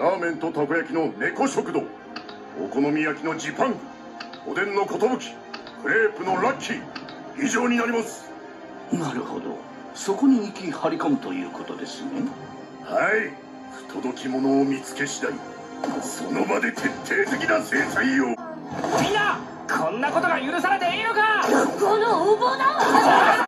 ラーメンとたこ焼きの猫食堂。お好み焼きのジパン。グおでんの寿クレープのラッキー。以上になります。なるほど。そこに行き張り込むということですね。はい。不届き者を見つけ次第その場で徹底的な制裁を。みんなこんなことが許されていいのか？この横暴だ